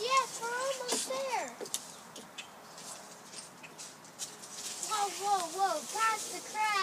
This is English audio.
Yes, we're almost there. Whoa, whoa, whoa, past the crowd.